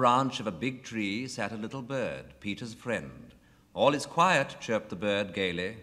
Branch of a big tree sat a little bird, Peter's friend. All is quiet, chirped the bird gaily.